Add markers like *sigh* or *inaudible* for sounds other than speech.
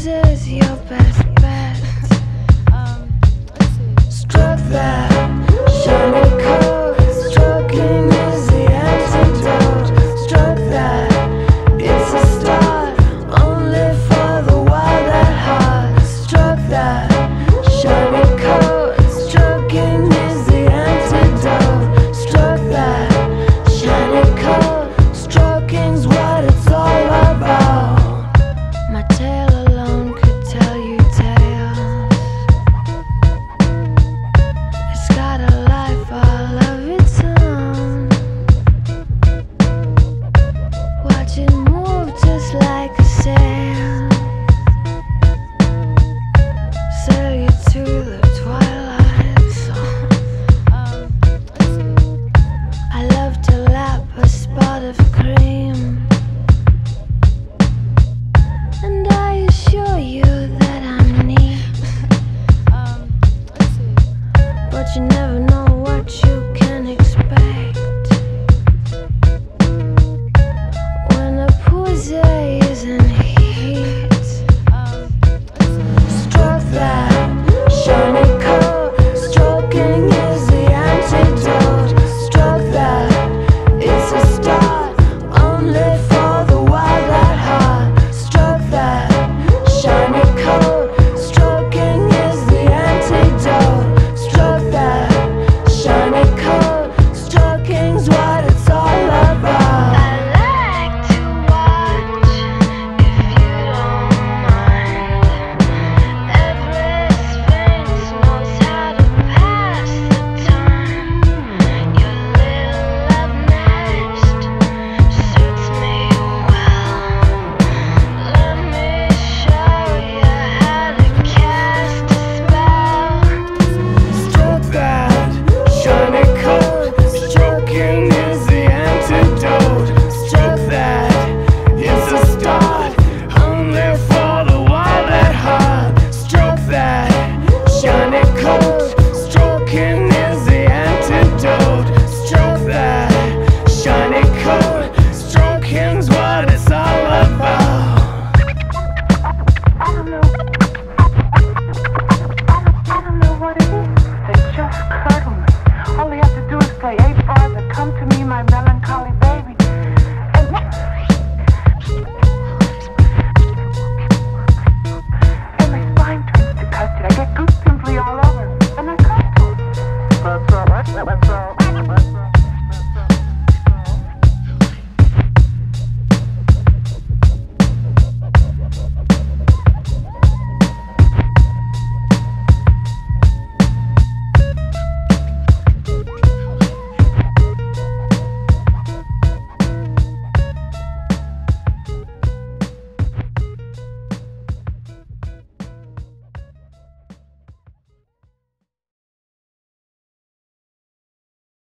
Whose is your best bet? *laughs* um, Struck that shiny chord. Struggling is the antidote. Stroke that it's a start only for the wild at heart. Stroke that. like